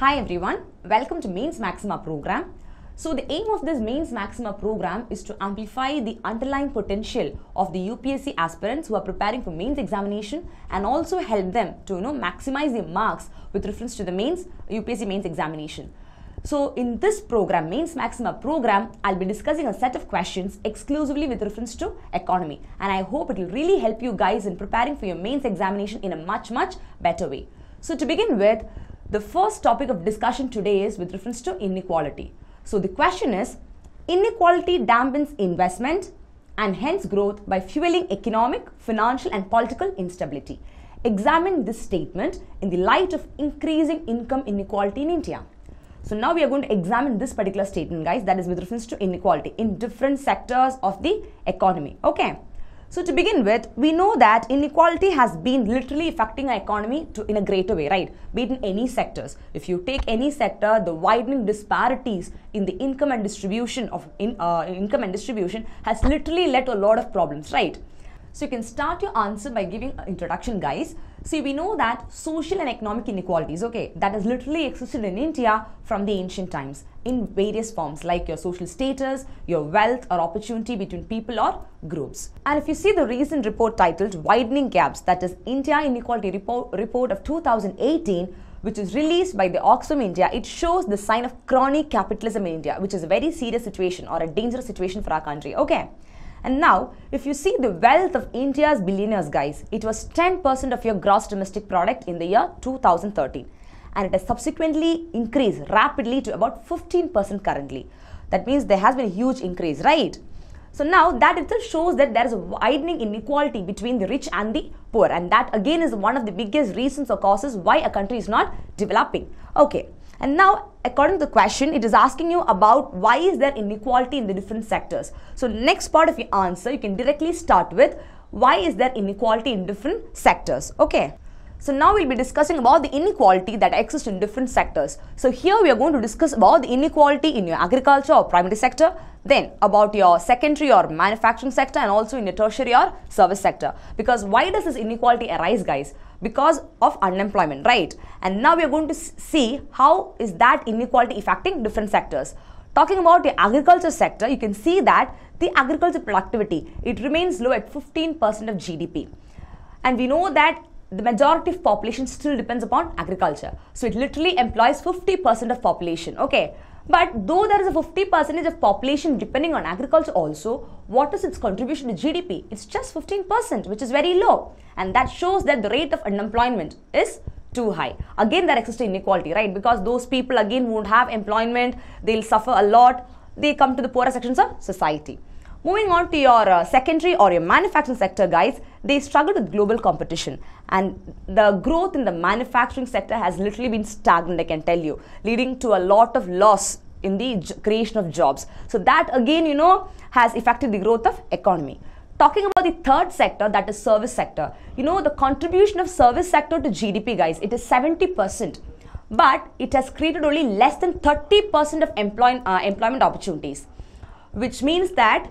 Hi everyone, welcome to Mains Maxima program. So the aim of this Mains Maxima program is to amplify the underlying potential of the UPSC aspirants who are preparing for mains examination and also help them to you know maximize their marks with reference to the mains UPSC mains examination. So in this program, Mains Maxima program, I'll be discussing a set of questions exclusively with reference to economy. And I hope it will really help you guys in preparing for your mains examination in a much, much better way. So to begin with, the first topic of discussion today is with reference to inequality. So the question is, inequality dampens investment and hence growth by fueling economic, financial and political instability. Examine this statement in the light of increasing income inequality in India. So now we are going to examine this particular statement, guys, that is with reference to inequality in different sectors of the economy. Okay. So to begin with, we know that inequality has been literally affecting our economy to, in a greater way, right? Be it in any sectors. If you take any sector, the widening disparities in the income and distribution of in, uh, income and distribution has literally led to a lot of problems, right? So you can start your answer by giving an introduction, guys. See, we know that social and economic inequalities, okay, that has literally existed in India from the ancient times in various forms like your social status, your wealth or opportunity between people or groups. And if you see the recent report titled Widening Gaps, that is India Inequality Report, report of 2018, which is released by the Oxfam India, it shows the sign of crony capitalism in India, which is a very serious situation or a dangerous situation for our country. Okay. And now, if you see the wealth of India's billionaires, guys, it was 10% of your gross domestic product in the year 2013. And it has subsequently increased rapidly to about 15% currently. That means there has been a huge increase, right? So now that itself shows that there is a widening inequality between the rich and the poor. And that again is one of the biggest reasons or causes why a country is not developing. Okay. And now, according to the question, it is asking you about why is there inequality in the different sectors. So next part of your answer, you can directly start with why is there inequality in different sectors. Okay. So now we'll be discussing about the inequality that exists in different sectors. So here we are going to discuss about the inequality in your agriculture or primary sector, then about your secondary or manufacturing sector and also in your tertiary or service sector. Because why does this inequality arise guys? Because of unemployment, right? And now we are going to see how is that inequality affecting different sectors. Talking about the agriculture sector, you can see that the agriculture productivity, it remains low at 15% of GDP. And we know that the majority of population still depends upon agriculture. So it literally employs 50% of population. Okay. But though there is a 50 percentage of population depending on agriculture also, what is its contribution to GDP? It's just 15%, which is very low. And that shows that the rate of unemployment is too high. Again, there exists inequality, right? Because those people again won't have employment, they'll suffer a lot. They come to the poorer sections of society. Moving on to your uh, secondary or your manufacturing sector, guys, they struggle with global competition. And the growth in the manufacturing sector has literally been stagnant, I can tell you, leading to a lot of loss in the creation of jobs. So that again, you know, has affected the growth of economy. Talking about the third sector, that is service sector. You know, the contribution of service sector to GDP, guys, it is 70%. But it has created only less than 30% of employ, uh, employment opportunities. Which means that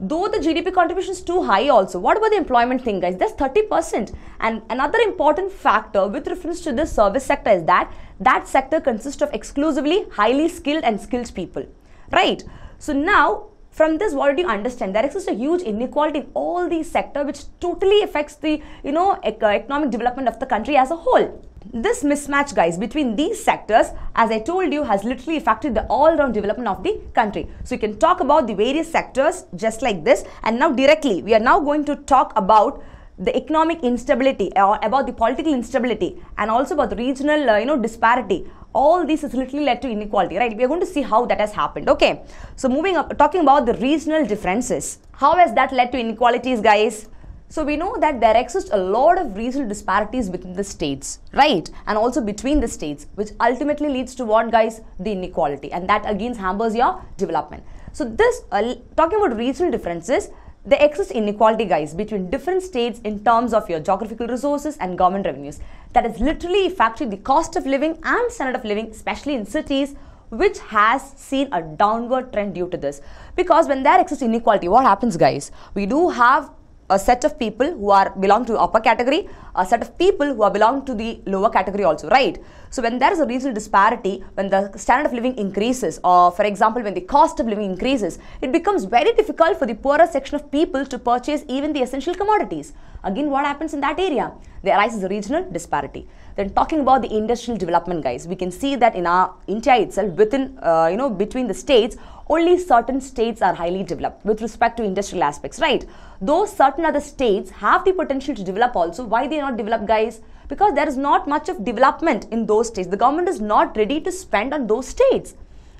though the GDP contribution is too high also, what about the employment thing guys? That's 30%. And another important factor with reference to this service sector is that that sector consists of exclusively highly skilled and skilled people, right? So now from this what do you understand there exists a huge inequality in all these sectors which totally affects the you know economic development of the country as a whole this mismatch guys between these sectors as i told you has literally affected the all round development of the country. So you can talk about the various sectors just like this. And now directly we are now going to talk about the economic instability or about the political instability and also about the regional uh, you know disparity. All this has literally led to inequality right? We are going to see how that has happened okay? So moving up talking about the regional differences how has that led to inequalities guys so we know that there exist a lot of regional disparities within the states, right? And also between the states, which ultimately leads to what guys? The inequality. And that again hampers your development. So this, uh, talking about regional differences, there exists inequality guys between different states in terms of your geographical resources and government revenues. That is literally affecting the cost of living and standard of living, especially in cities which has seen a downward trend due to this. Because when there exists inequality, what happens guys? We do have a set of people who are belong to upper category, a set of people who are belong to the lower category also, right? So when there is a regional disparity, when the standard of living increases, or for example, when the cost of living increases, it becomes very difficult for the poorer section of people to purchase even the essential commodities. Again, what happens in that area? There arises a regional disparity. Then talking about the industrial development, guys, we can see that in our India itself, within uh, you know between the states, only certain states are highly developed with respect to industrial aspects, right? Those certain other states have the potential to develop also. Why they are not developed, guys? Because there is not much of development in those states. The government is not ready to spend on those states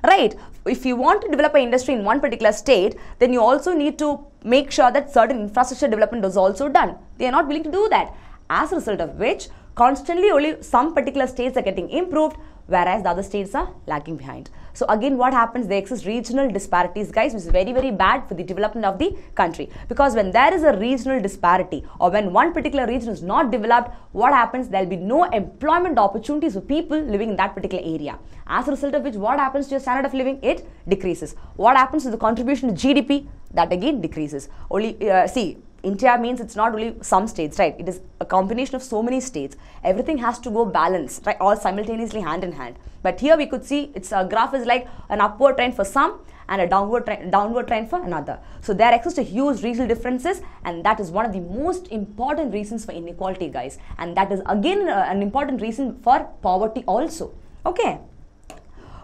right if you want to develop an industry in one particular state then you also need to make sure that certain infrastructure development is also done they are not willing to do that as a result of which constantly only some particular states are getting improved whereas the other states are lagging behind so again, what happens? There exists regional disparities, guys, which is very, very bad for the development of the country. Because when there is a regional disparity or when one particular region is not developed, what happens? There will be no employment opportunities for people living in that particular area. As a result of which, what happens to your standard of living? It decreases. What happens to the contribution to GDP? That again decreases. Only, uh, see, India means it's not only some states, right? It is a combination of so many states. Everything has to go balanced, right? All simultaneously hand in hand. But here we could see its a graph is like an upward trend for some and a downward trend, downward trend for another. So there exists a huge regional differences, and that is one of the most important reasons for inequality, guys. And that is again uh, an important reason for poverty also. Okay.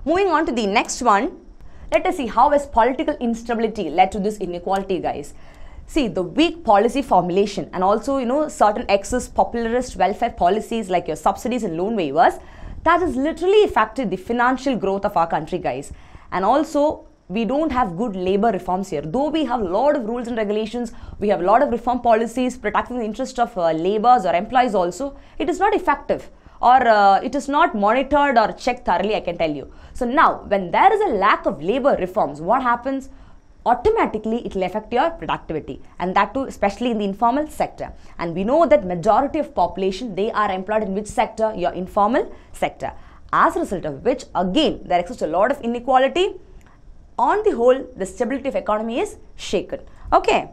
Moving on to the next one, let us see how has political instability led to this inequality, guys. See, the weak policy formulation and also, you know, certain excess popularist welfare policies like your subsidies and loan waivers, that has literally affected the financial growth of our country, guys. And also, we don't have good labor reforms here. Though we have a lot of rules and regulations, we have a lot of reform policies protecting the interest of uh, laborers or employees also, it is not effective or uh, it is not monitored or checked thoroughly, I can tell you. So now, when there is a lack of labor reforms, what happens? Automatically it will affect your productivity. And that too especially in the informal sector. And we know that majority of population they are employed in which sector? Your informal sector. As a result of which again there exists a lot of inequality. On the whole the stability of economy is shaken. Okay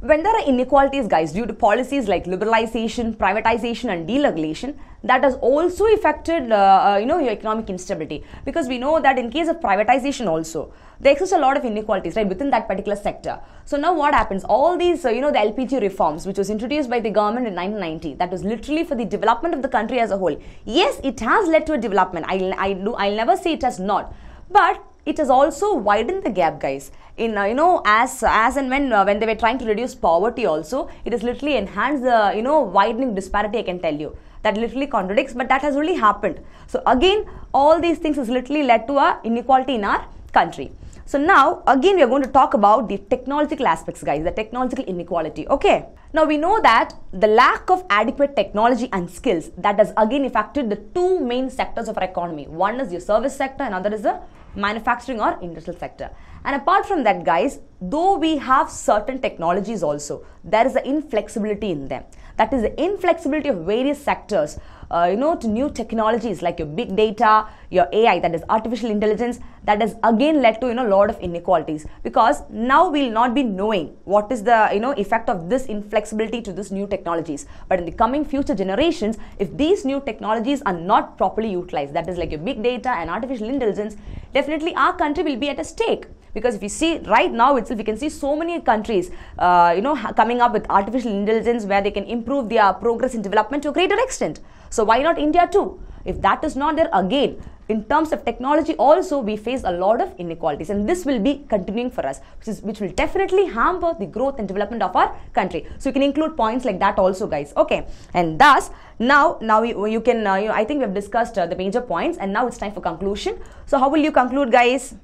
when there are inequalities guys due to policies like liberalization privatization and deregulation that has also affected uh, uh, you know your economic instability. Because we know that in case of privatization also there exists a lot of inequalities right within that particular sector. So now what happens? All these uh, you know the lpg reforms which was introduced by the government in 1990 that was literally for the development of the country as a whole. Yes it has led to a development. I i do i'll never say it has not. But it has also widened the gap guys in uh, you know as as and when uh, when they were trying to reduce poverty also it has literally enhanced the you know widening disparity i can tell you that literally contradicts but that has really happened so again all these things has literally led to a inequality in our country so now again we are going to talk about the technological aspects guys, the technological inequality. Okay. Now we know that the lack of adequate technology and skills that has again affected the two main sectors of our economy. One is your service sector and other is the manufacturing or industrial sector. And apart from that guys, though we have certain technologies also, there is an inflexibility in them. That is the inflexibility of various sectors uh, you know, to new technologies like your big data, your AI, that is artificial intelligence, that has again led to, you know, a lot of inequalities because now we'll not be knowing what is the, you know, effect of this inflexibility to this new technologies. But in the coming future generations, if these new technologies are not properly utilized, that is like your big data and artificial intelligence, definitely our country will be at a stake because if you see right now itself we can see so many countries uh, you know coming up with artificial intelligence where they can improve their progress in development to a greater extent. So why not India too? If that is not there again, in terms of technology also we face a lot of inequalities. And this will be continuing for us which is which will definitely hamper the growth and development of our country. So you can include points like that also guys. Okay. And thus now now you, you can uh, you know, i think we have discussed uh, the major points and now it's time for conclusion. So how will you conclude guys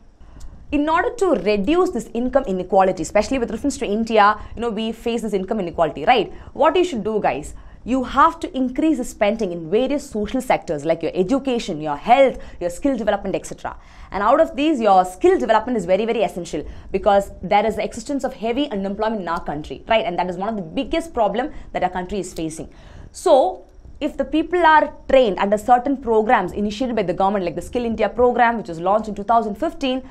in order to reduce this income inequality especially with reference to india you know we face this income inequality right what you should do guys you have to increase the spending in various social sectors like your education, your health, your skill development, etc. And out of these, your skill development is very, very essential because there is the existence of heavy unemployment in our country, right? And that is one of the biggest problem that our country is facing. So, if the people are trained under certain programs initiated by the government, like the Skill India program, which was launched in 2015,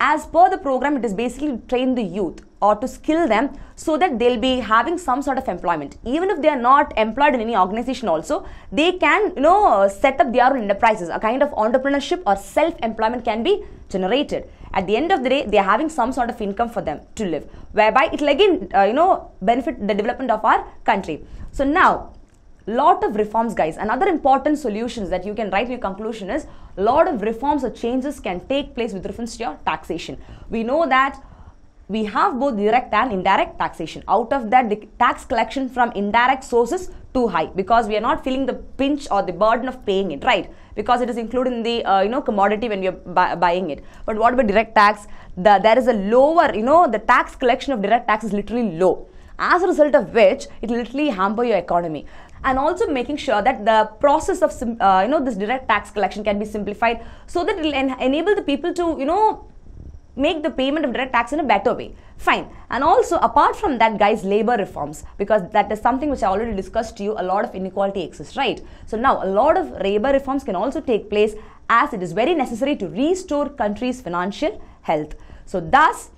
as per the program, it is basically to train the youth or to skill them so that they'll be having some sort of employment. Even if they are not employed in any organization also, they can, you know, set up their own enterprises. A kind of entrepreneurship or self-employment can be generated. At the end of the day, they are having some sort of income for them to live, whereby it will again, uh, you know, benefit the development of our country. So now, lot of reforms guys. Another important solutions that you can write in your conclusion is lot of reforms or changes can take place with reference to your taxation. We know that we have both direct and indirect taxation. Out of that the tax collection from indirect sources too high because we are not feeling the pinch or the burden of paying it right? Because it is included in the uh, you know commodity when you're bu- buying it. But what about direct tax? The, there is a lower you know the tax collection of direct tax is literally low. As a result of which it will literally hamper your economy and also making sure that the process of uh, you know this direct tax collection can be simplified so that it will en- enable the people to you know make the payment of direct tax in a better way. Fine. And also apart from that guys labor reforms because that is something which i already discussed to you a lot of inequality exists right? So now a lot of labor reforms can also take place as it is very necessary to restore country's financial health. So thus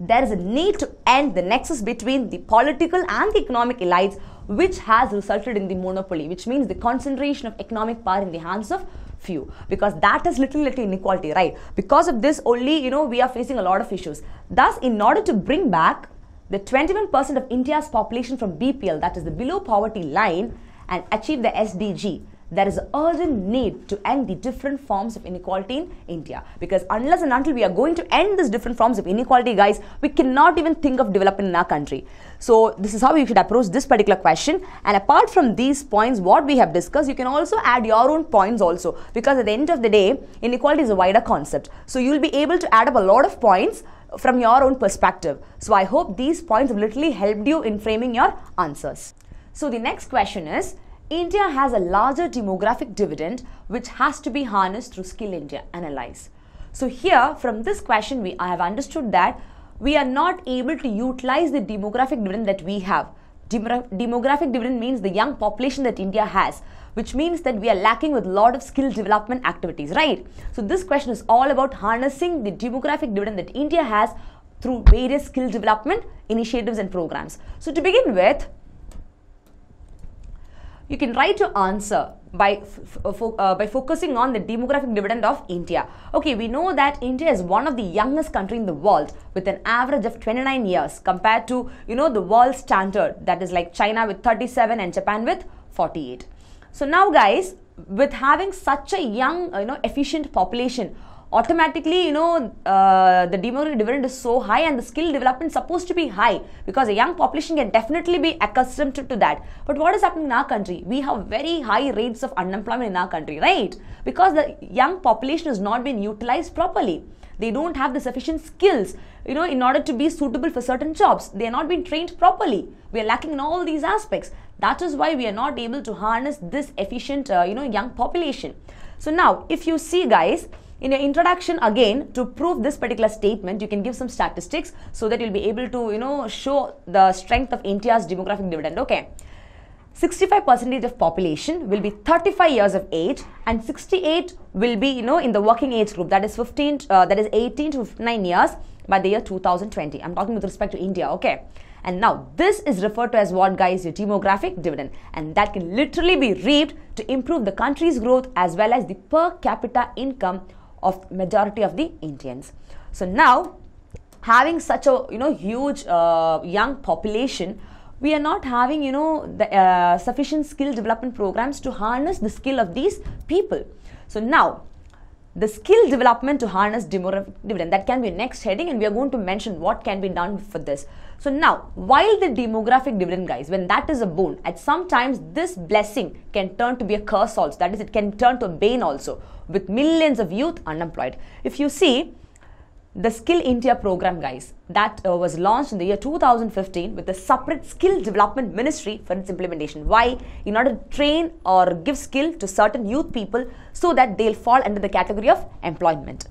there is a need to end the nexus between the political and the economic elites which has resulted in the monopoly which means the concentration of economic power in the hands of few. Because that is little little inequality right? Because of this only you know we are facing a lot of issues. Thus in order to bring back the 21% of india's population from bpl that is the below poverty line and achieve the sdg there is urgent need to end the different forms of inequality in India. Because unless and until we are going to end these different forms of inequality, guys, we cannot even think of developing in our country. So this is how you should approach this particular question. And apart from these points, what we have discussed, you can also add your own points also. Because at the end of the day, inequality is a wider concept. So you will be able to add up a lot of points from your own perspective. So I hope these points have literally helped you in framing your answers. So the next question is, India has a larger demographic dividend which has to be harnessed through Skill India. Analyze. So here from this question we I have understood that we are not able to utilize the demographic dividend that we have. demographic dividend means the young population that India has which means that we are lacking with a lot of skill development activities, right? So this question is all about harnessing the demographic dividend that India has through various skill development initiatives and programs. So to begin with, you can write your answer by uh, uh, by focusing on the demographic dividend of India. Okay, we know that India is one of the youngest country in the world with an average of 29 years compared to you know the world standard that is like China with 37 and Japan with 48. So now guys, with having such a young you know efficient population automatically you know uh, the demographic dividend is so high and the skill development is supposed to be high because a young population can definitely be accustomed to, to that. But what is happening in our country? We have very high rates of unemployment in our country right? Because the young population has not been utilized properly. They don't have the sufficient skills you know in order to be suitable for certain jobs. They are not being trained properly. We are lacking in all these aspects. That is why we are not able to harness this efficient uh, you know young population. So now if you see guys in your introduction again to prove this particular statement you can give some statistics so that you'll be able to you know show the strength of india's demographic dividend okay? 65 percentage of population will be 35 years of age and 68 will be you know in the working age group. That is 15 uh, that is 18 to 9 years by the year 2020 i'm talking with respect to india okay? And now this is referred to as what guys? Your demographic dividend. And that can literally be reaped to improve the country's growth as well as the per capita income of majority of the Indians. So now having such a you know huge uh, young population we are not having you know the uh, sufficient skill development programs to harness the skill of these people. So now the skill development to harness demographic dividend that can be next heading and we are going to mention what can be done for this. So now while the demographic dividend guys when that is a boon at sometimes this blessing can turn to be a curse also. That is it can turn to a bane also with millions of youth unemployed. If you see the Skill India program, guys, that uh, was launched in the year 2015 with a separate skill development ministry for its implementation. Why? In order to train or give skill to certain youth people so that they'll fall under the category of employment.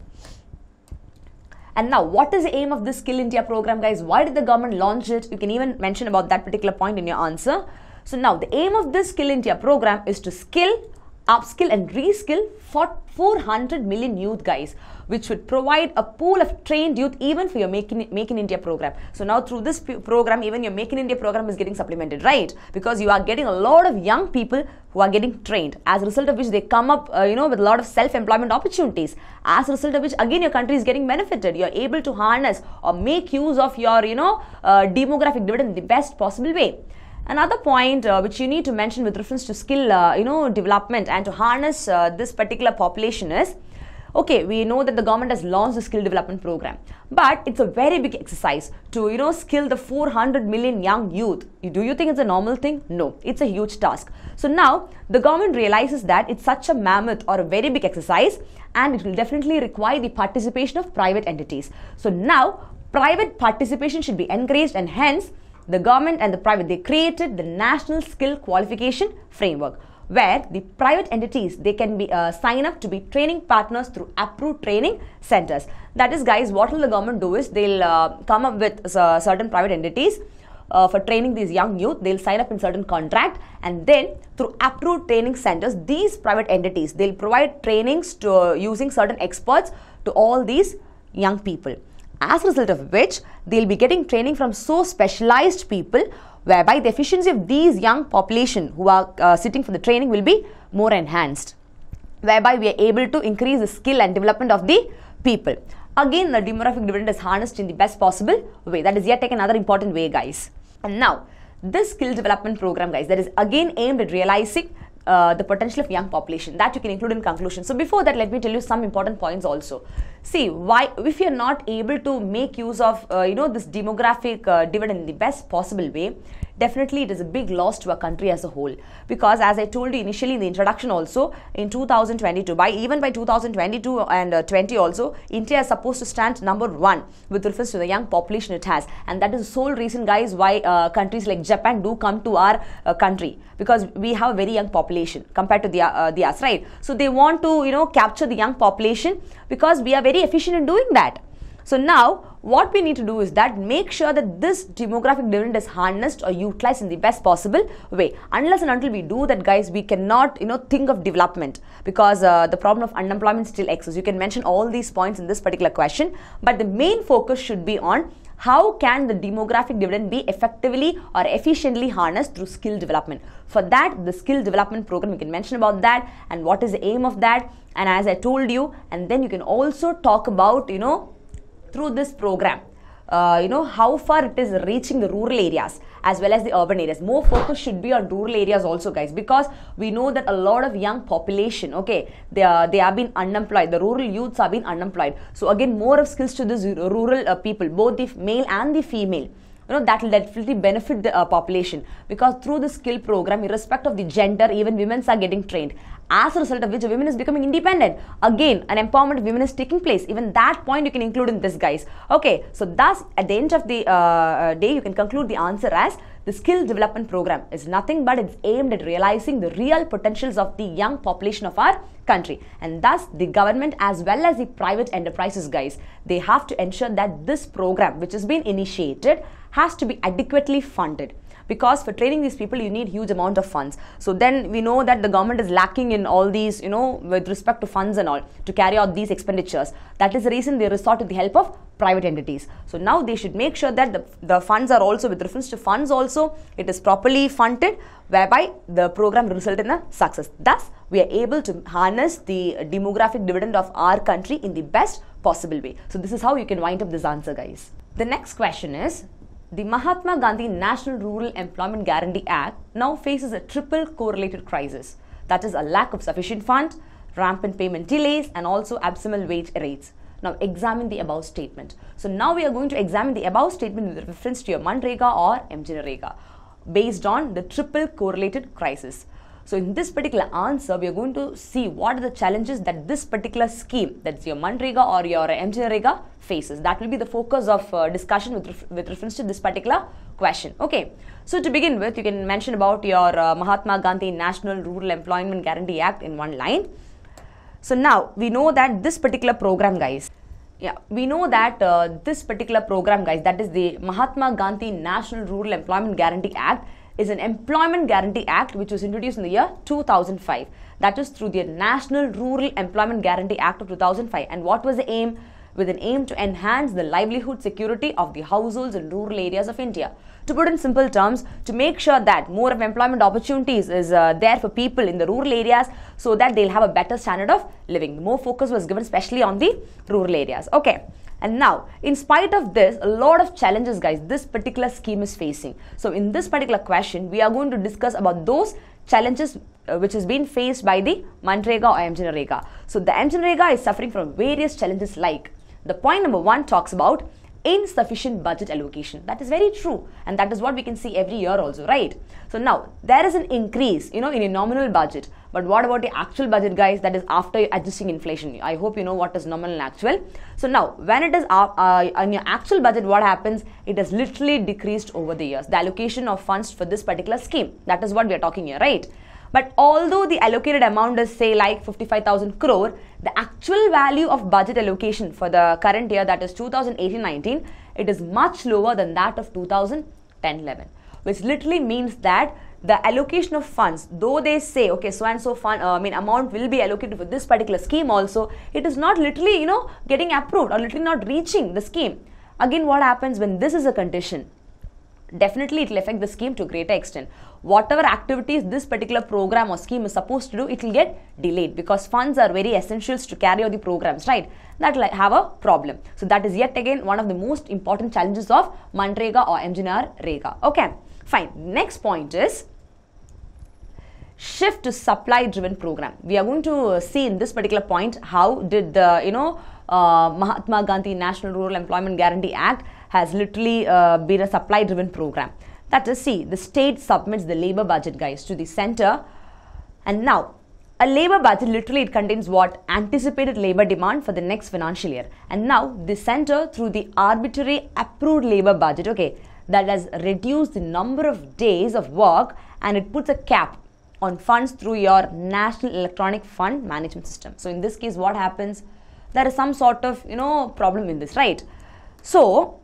And now, what is the aim of this Skill India program, guys? Why did the government launch it? You can even mention about that particular point in your answer. So now, the aim of this Skill India program is to skill upskill and reskill for 400 million youth guys which would provide a pool of trained youth even for your Make in, Make in India program. So now through this program, even your Make in India program is getting supplemented, right? Because you are getting a lot of young people who are getting trained, as a result of which they come up, uh, you know, with a lot of self-employment opportunities. As a result of which, again, your country is getting benefited. You are able to harness or make use of your, you know, uh, demographic dividend in the best possible way. Another point uh, which you need to mention with reference to skill, uh, you know, development and to harness uh, this particular population is okay we know that the government has launched the skill development program but it's a very big exercise to you know skill the 400 million young youth. Do you think it's a normal thing? No it's a huge task. So now the government realizes that it's such a mammoth or a very big exercise and it will definitely require the participation of private entities. So now private participation should be encouraged and hence the government and the private they created the national skill qualification framework where the private entities they can be uh, sign up to be training partners through approved training centers. That is guys what will the government do is they'll uh, come up with uh, certain private entities uh, for training these young youth. They'll sign up in certain contract and then through approved training centers these private entities they'll provide trainings to using certain experts to all these young people as a result of which they'll be getting training from so specialized people whereby the efficiency of these young population who are uh, sitting for the training will be more enhanced whereby we are able to increase the skill and development of the people. Again the demographic dividend is harnessed in the best possible way. That is yet another important way guys. And now this skill development program guys that is again aimed at realizing uh, the potential of young population that you can include in conclusion. So before that let me tell you some important points also. See why if you're not able to make use of uh, you know this demographic uh, dividend in the best possible way definitely it is a big loss to our country as a whole. Because as i told you initially in the introduction also in 2022 by even by 2022 and uh, 20 also india is supposed to stand number one with reference to the young population it has. And that is the sole reason guys why uh, countries like japan do come to our uh, country. Because we have a very young population compared to the uh, the us right? So they want to you know capture the young population because we are very efficient in doing that so now what we need to do is that make sure that this demographic dividend is harnessed or utilized in the best possible way. Unless and until we do that guys, we cannot you know think of development because uh, the problem of unemployment still exists. You can mention all these points in this particular question but the main focus should be on how can the demographic dividend be effectively or efficiently harnessed through skill development for that the skill development program you can mention about that and what is the aim of that and as i told you and then you can also talk about you know through this program. Uh, you know how far it is reaching the rural areas as well as the urban areas. More focus should be on rural areas also guys because we know that a lot of young population okay they are they have been unemployed. The rural youths have been unemployed. So again more of skills to this rural uh, people both the male and the female. You know that will definitely benefit the uh, population because through the skill program irrespective of the gender even women are getting trained as a result of which women is becoming independent. Again an empowerment of women is taking place. Even that point you can include in this guys. Okay so thus at the end of the uh, uh, day you can conclude the answer as the skill development program is nothing but it's aimed at realizing the real potentials of the young population of our country. And thus the government as well as the private enterprises guys they have to ensure that this program which has been initiated has to be adequately funded because for training these people you need huge amount of funds. So then we know that the government is lacking in all these you know with respect to funds and all to carry out these expenditures. That is the reason they resort to the help of private entities. So now they should make sure that the, the funds are also with reference to funds also it is properly funded whereby the program result in a success. Thus we are able to harness the demographic dividend of our country in the best possible way. So this is how you can wind up this answer guys. The next question is the Mahatma Gandhi National Rural Employment Guarantee Act now faces a triple correlated crisis that is, a lack of sufficient funds, rampant payment delays, and also abysmal wage rates. Now, examine the above statement. So, now we are going to examine the above statement with reference to your Manrega or MGNREGA based on the triple correlated crisis. So in this particular answer, we are going to see what are the challenges that this particular scheme, that's your Manrega or your MGNREGA faces. That will be the focus of uh, discussion with, ref with reference to this particular question. Okay. So to begin with, you can mention about your uh, Mahatma Gandhi National Rural Employment Guarantee Act in one line. So now we know that this particular program, guys, yeah, we know that uh, this particular program, guys, that is the Mahatma Gandhi National Rural Employment Guarantee Act is an Employment Guarantee Act which was introduced in the year 2005. That is through the National Rural Employment Guarantee Act of 2005. And what was the aim? With an aim to enhance the livelihood security of the households in rural areas of India. To put in simple terms, to make sure that more of employment opportunities is uh, there for people in the rural areas so that they'll have a better standard of living. More focus was given especially on the rural areas. Okay. And now, in spite of this, a lot of challenges, guys, this particular scheme is facing. So, in this particular question, we are going to discuss about those challenges uh, which has been faced by the Manrega or MGNREGA. So, the MGNREGA is suffering from various challenges like the point number one talks about insufficient budget allocation. That is very true. And that is what we can see every year also, right? So now there is an increase, you know, in a nominal budget. But what about the actual budget, guys? That is after adjusting inflation. I hope you know what is nominal and actual. So now, when it is uh, uh, on your actual budget, what happens? It has literally decreased over the years. The allocation of funds for this particular scheme. That is what we are talking here, right? But although the allocated amount is say like 55,000 crore, the actual value of budget allocation for the current year that is 2018-19, it is much lower than that of 2010-11, which literally means that the allocation of funds, though they say, okay, so and so fund, uh, I mean, amount will be allocated for this particular scheme also, it is not literally, you know, getting approved or literally not reaching the scheme. Again, what happens when this is a condition? Definitely it will affect the scheme to a greater extent. Whatever activities this particular program or scheme is supposed to do, it will get delayed because funds are very essentials to carry out the programs, right? That will have a problem. So that is yet again one of the most important challenges of Manrega or MGNREGA. Okay, fine. Next point is shift to supply driven program. We are going to see in this particular point how did the, you know, uh, Mahatma Gandhi National Rural Employment Guarantee Act has literally uh, been a supply driven program. That is, see, the state submits the labor budget, guys, to the center. And now, a labor budget literally it contains what? Anticipated labor demand for the next financial year. And now, the center, through the arbitrary approved labor budget, okay, that has reduced the number of days of work and it puts a cap on funds through your national electronic fund management system. So, in this case, what happens? There is some sort of, you know, problem in this, right? So,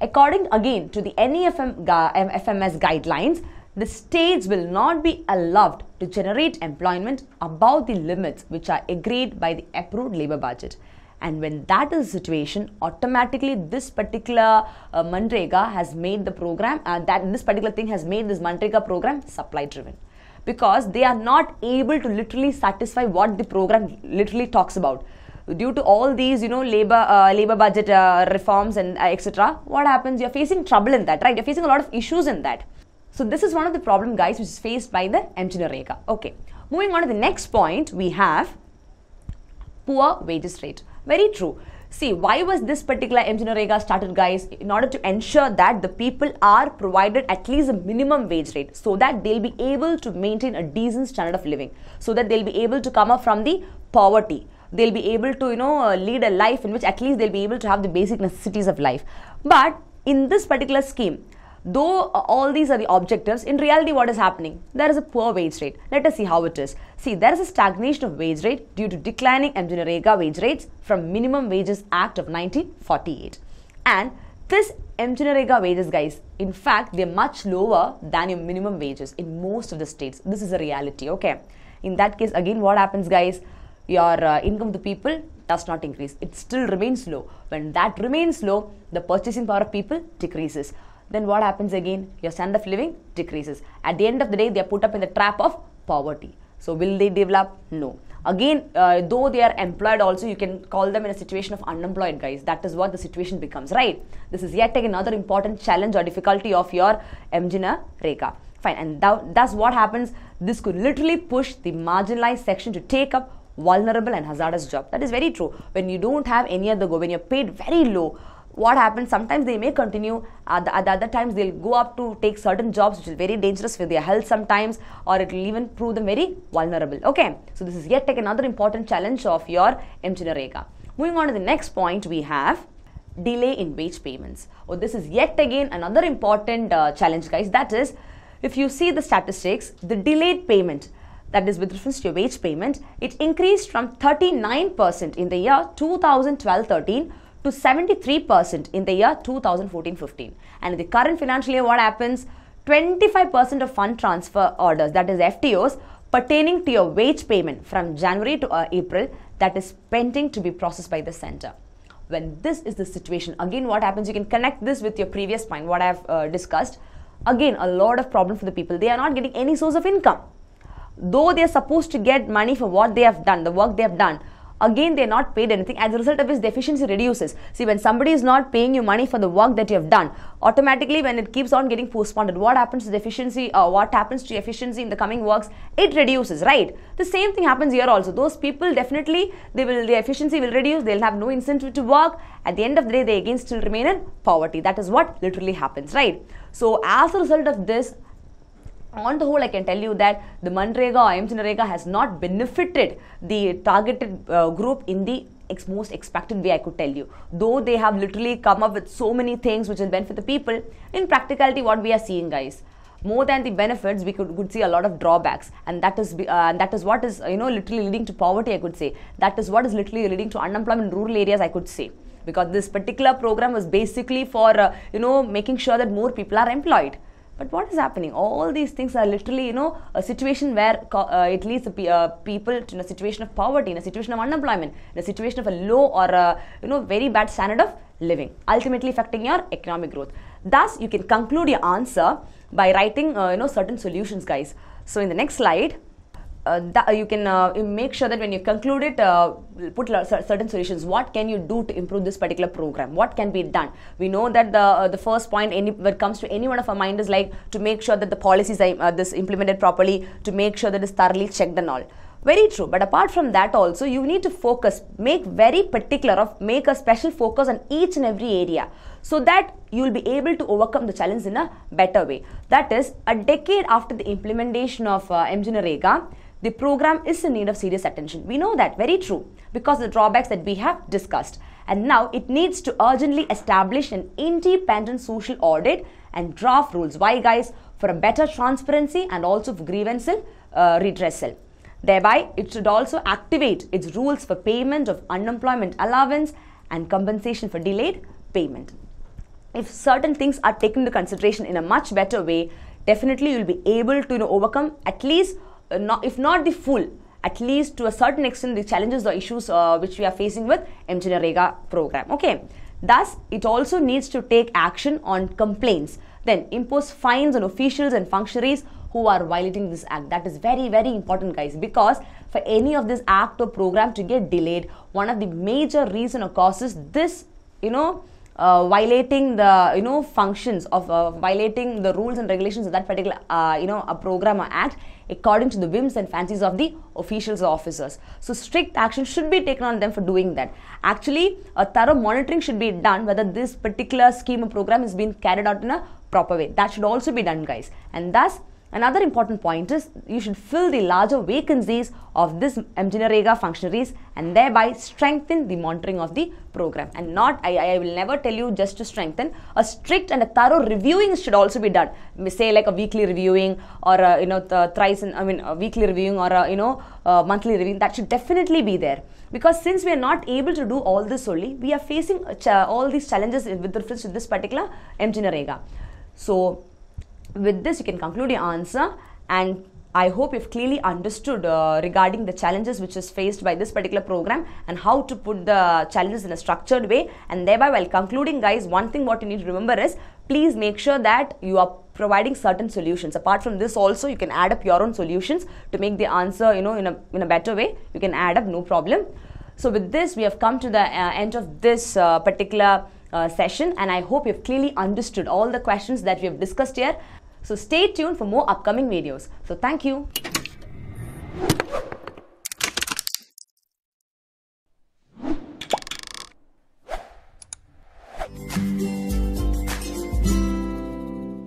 According again to the NEFM FMS guidelines, the states will not be allowed to generate employment above the limits which are agreed by the approved labor budget. And when that is the situation, automatically this particular uh, has made the program, uh, that this particular thing has made this Manrega program supply driven. Because they are not able to literally satisfy what the program literally talks about due to all these you know labor uh, labor budget uh, reforms and uh, etc what happens? You're facing trouble in that right? You're facing a lot of issues in that. So this is one of the problem guys which is faced by the MGNREGA okay moving on to the next point we have poor wages rate. Very true. See, why was this particular MGNREGA started, guys? In order to ensure that the people are provided at least a minimum wage rate so that they'll be able to maintain a decent standard of living, so that they'll be able to come up from the poverty they'll be able to you know uh, lead a life in which at least they'll be able to have the basic necessities of life. But in this particular scheme though uh, all these are the objectives in reality what is happening? There is a poor wage rate. Let us see how it is. See there is a stagnation of wage rate due to declining MGNREGA wage rates from minimum wages act of 1948 and this MGNREGA wages guys in fact they're much lower than your minimum wages in most of the states. This is a reality okay? In that case again what happens guys your uh, income to people does not increase. It still remains low. When that remains low, the purchasing power of people decreases. Then what happens again? Your standard of living decreases. At the end of the day, they are put up in the trap of poverty. So, will they develop? No. Again, uh, though they are employed, also you can call them in a situation of unemployed guys. That is what the situation becomes, right? This is yet another important challenge or difficulty of your MGNA Reka. Fine, and that's what happens? This could literally push the marginalized section to take up vulnerable and hazardous job. That is very true. When you don't have any other go, when you're paid very low, what happens? Sometimes they may continue. At the, at the, other times they'll go up to take certain jobs which is very dangerous for their health sometimes or it will even prove them very vulnerable. Okay. So this is yet another important challenge of your MGNREGA moving on to the next point we have delay in wage payments. Oh this is yet again another important uh, challenge guys. That is if you see the statistics the delayed payment that is with reference to your wage payment, it increased from 39% in the year 2012-13 to 73% in the year 2014-15. And in the current financial year, what happens? 25% of fund transfer orders, that is FTOs, pertaining to your wage payment from January to uh, April that is pending to be processed by the center. When this is the situation, again, what happens? You can connect this with your previous point, what I've uh, discussed. Again, a lot of problem for the people. They are not getting any source of income. Though they are supposed to get money for what they have done, the work they have done, again they're not paid anything. As a result of which the efficiency reduces. See when somebody is not paying you money for the work that you have done automatically when it keeps on getting postponed what happens to the efficiency uh, what happens to efficiency in the coming works? It reduces right? The same thing happens here also. Those people definitely they will the efficiency will reduce. They'll have no incentive to work. At the end of the day they again still remain in poverty. That is what literally happens right? So as a result of this on the whole, I can tell you that the Manrega or MGNREGA has not benefited the targeted uh, group in the ex- most expected way, I could tell you. Though they have literally come up with so many things which will benefit the people, in practicality, what we are seeing, guys, more than the benefits, we could, could see a lot of drawbacks, and that is uh, that is what is you know literally leading to poverty. I could say that is what is literally leading to unemployment in rural areas. I could say because this particular program was basically for uh, you know making sure that more people are employed. But what is happening? All these things are literally, you know, a situation where uh, it leads the uh, people to a situation of poverty, in a situation of unemployment, in a situation of a low or a, you know very bad standard of living, ultimately affecting your economic growth. Thus, you can conclude your answer by writing, uh, you know, certain solutions, guys. So, in the next slide uh, that, uh, you can uh, make sure that when you conclude it, uh, put certain solutions. What can you do to improve this particular program? What can be done? We know that the uh, the first point any, when it comes to any one of our mind is like to make sure that the policies are uh, this implemented properly, to make sure that it's thoroughly checked and all. Very true. But apart from that, also you need to focus, make very particular of make a special focus on each and every area so that you will be able to overcome the challenge in a better way. That is, a decade after the implementation of uh, the program is in need of serious attention. We know that, very true, because the drawbacks that we have discussed. And now it needs to urgently establish an independent social audit and draft rules. Why, guys? For a better transparency and also for grievance uh, redressal. Thereby, it should also activate its rules for payment of unemployment allowance and compensation for delayed payment. If certain things are taken into consideration in a much better way, definitely you'll be able to you know, overcome at least not, if not the full, at least to a certain extent, the challenges or issues uh, which we are facing with MGNREGA program. Okay. Thus, it also needs to take action on complaints, then impose fines on officials and functionaries who are violating this act. That is very, very important, guys, because for any of this act or program to get delayed, one of the major reason or causes this, you know, uh, violating the you know functions of uh, violating the rules and regulations of that particular uh, you know a program or act according to the whims and fancies of the officials or officers. So strict action should be taken on them for doing that. Actually a thorough monitoring should be done whether this particular scheme or program is being carried out in a proper way. That should also be done guys. And thus Another important point is you should fill the larger vacancies of this MGNREGA functionaries and thereby strengthen the monitoring of the program. And not, I, I will never tell you just to strengthen, a strict and a thorough reviewing should also be done. Say like a weekly reviewing or, a, you know, the uh, thrice, in, I mean, a weekly reviewing or, a, you know, monthly reviewing, that should definitely be there. Because since we are not able to do all this only, we are facing all these challenges with reference to this particular MGNREGA. So, with this, you can conclude your answer and I hope you've clearly understood uh, regarding the challenges which is faced by this particular program and how to put the challenges in a structured way. And thereby, while concluding, guys, one thing what you need to remember is please make sure that you are providing certain solutions. Apart from this, also you can add up your own solutions to make the answer, you know, in a in a better way. You can add up, no problem. So with this, we have come to the uh, end of this uh, particular uh, session, and I hope you've clearly understood all the questions that we have discussed here. So stay tuned for more upcoming videos. So thank you.